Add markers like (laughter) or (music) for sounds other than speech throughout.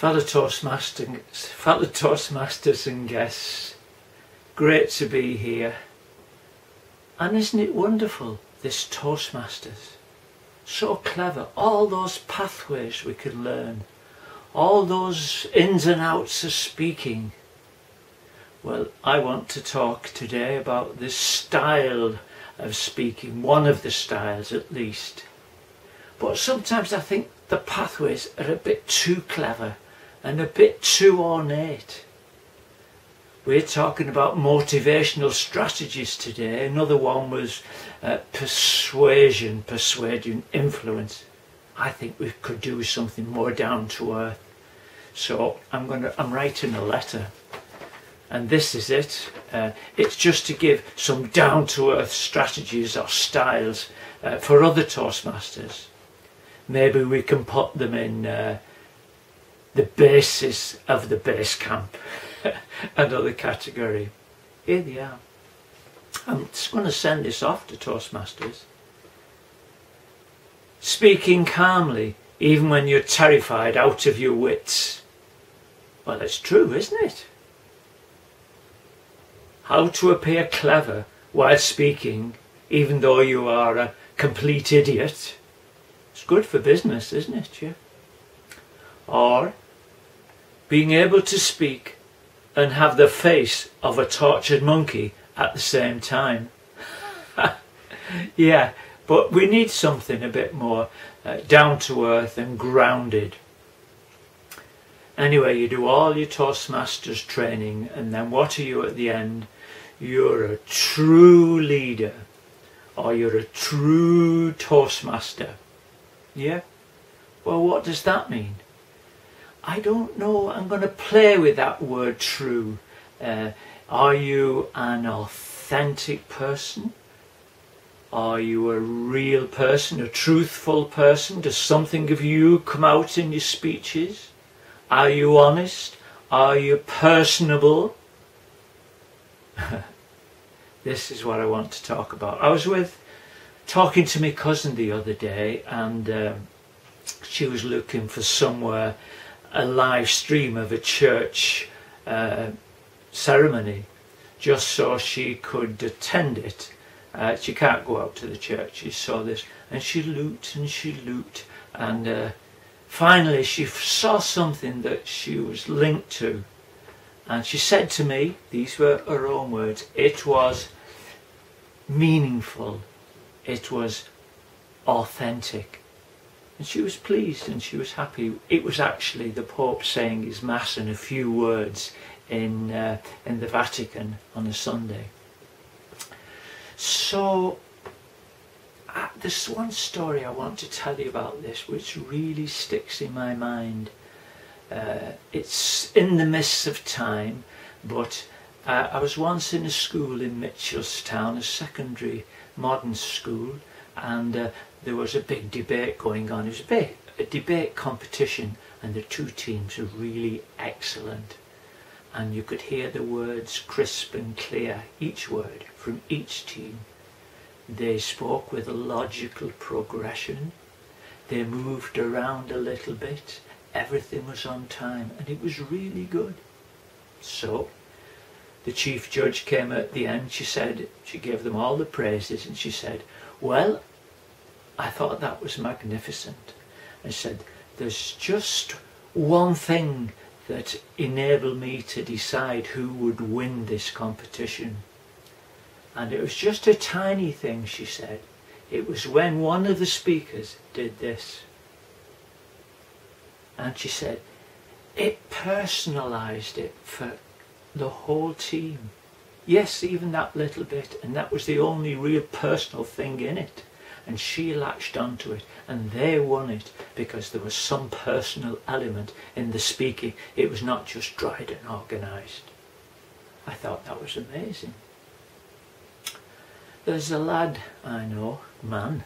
fellow Toastmasters, fellow Toastmasters and guests, great to be here. And isn't it wonderful, this Toastmasters? So clever, all those pathways we can learn, all those ins and outs of speaking. Well, I want to talk today about this style of speaking, one of the styles at least. But sometimes I think the pathways are a bit too clever and a bit too ornate. We're talking about motivational strategies today. Another one was uh, persuasion, persuading, influence. I think we could do something more down to earth. So I'm going to, I'm writing a letter and this is it. Uh, it's just to give some down to earth strategies or styles uh, for other Toastmasters. Maybe we can put them in uh, the basis of the base camp, (laughs) another category. Here they are. I'm just going to send this off to Toastmasters. Speaking calmly, even when you're terrified out of your wits. Well, it's true, isn't it? How to appear clever while speaking, even though you are a complete idiot. It's good for business, isn't it, yeah? Or being able to speak and have the face of a tortured monkey at the same time. (laughs) yeah, but we need something a bit more uh, down to earth and grounded. Anyway, you do all your Toastmasters training, and then what are you at the end? You're a true leader, or you're a true Toastmaster. Yeah? Well, what does that mean? I don't know. I'm going to play with that word true. Uh, are you an authentic person? Are you a real person, a truthful person? Does something of you come out in your speeches? Are you honest? Are you personable? (laughs) this is what I want to talk about. I was with talking to my cousin the other day and um, she was looking for somewhere a live stream of a church uh, ceremony just so she could attend it. Uh, she can't go out to the church, she saw this and she looked and she looked and uh, finally she saw something that she was linked to and she said to me, these were her own words, it was meaningful, it was authentic. And she was pleased and she was happy. It was actually the Pope saying his Mass in a few words in, uh, in the Vatican on a Sunday. So, uh, one story I want to tell you about this which really sticks in my mind. Uh, it's in the mists of time, but uh, I was once in a school in Mitchelstown, a secondary modern school, and uh, there was a big debate going on. It was a, bit, a debate competition, and the two teams were really excellent. And you could hear the words crisp and clear, each word from each team. They spoke with a logical progression. They moved around a little bit everything was on time and it was really good. So the chief judge came at the end, she said, she gave them all the praises and she said, well, I thought that was magnificent. And said, there's just one thing that enabled me to decide who would win this competition. And it was just a tiny thing, she said. It was when one of the speakers did this. And she said, it personalised it for the whole team. Yes, even that little bit, and that was the only real personal thing in it. And she latched onto it, and they won it because there was some personal element in the speaking. It was not just dried and organised. I thought that was amazing. There's a lad I know, man,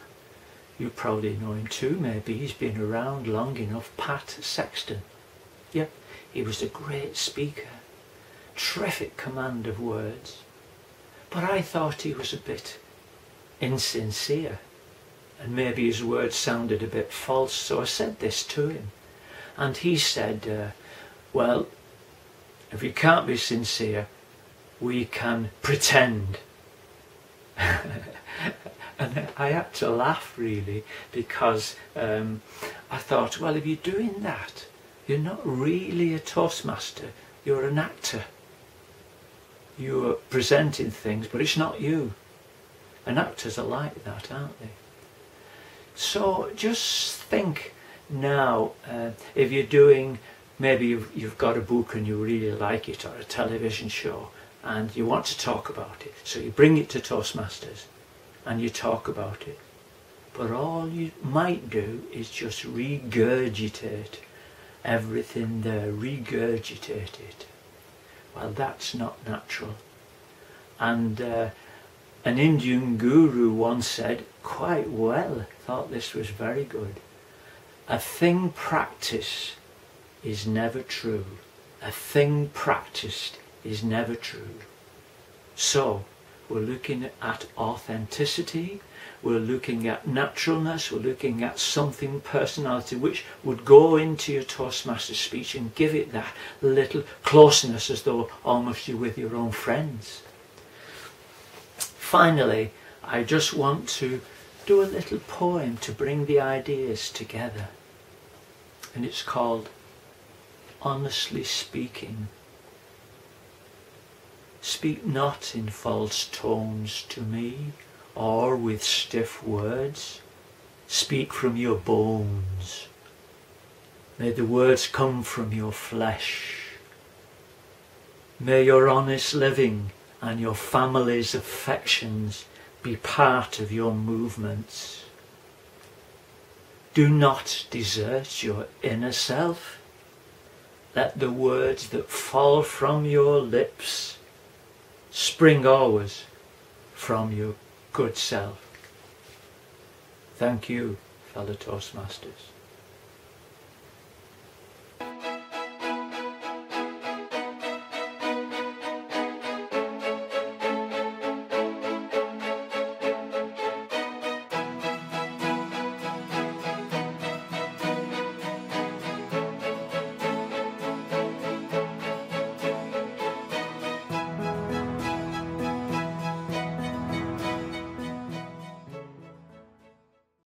you probably know him too, maybe. He's been around long enough. Pat Sexton. Yep, he was a great speaker. Terrific command of words. But I thought he was a bit insincere. And maybe his words sounded a bit false, so I said this to him. And he said, uh, Well, if you can't be sincere, we can pretend. (laughs) and I had to laugh really because um, I thought, well, if you're doing that, you're not really a Toastmaster, you're an actor. You're presenting things, but it's not you. And actors are like that, aren't they? So just think now, uh, if you're doing, maybe you've, you've got a book and you really like it, or a television show, and you want to talk about it. So you bring it to Toastmasters and you talk about it. But all you might do is just regurgitate everything there, regurgitate it. Well, that's not natural. And uh, an Indian guru once said, quite well, thought this was very good. A thing practiced is never true. A thing practiced is never true. So, we're looking at authenticity, we're looking at naturalness, we're looking at something, personality, which would go into your Toastmaster speech and give it that little closeness as though almost you're with your own friends. Finally, I just want to do a little poem to bring the ideas together. And it's called Honestly Speaking. Speak not in false tones to me, or with stiff words. Speak from your bones. May the words come from your flesh. May your honest living and your family's affections be part of your movements. Do not desert your inner self. Let the words that fall from your lips spring always from your good self. Thank you, fellow Toastmasters.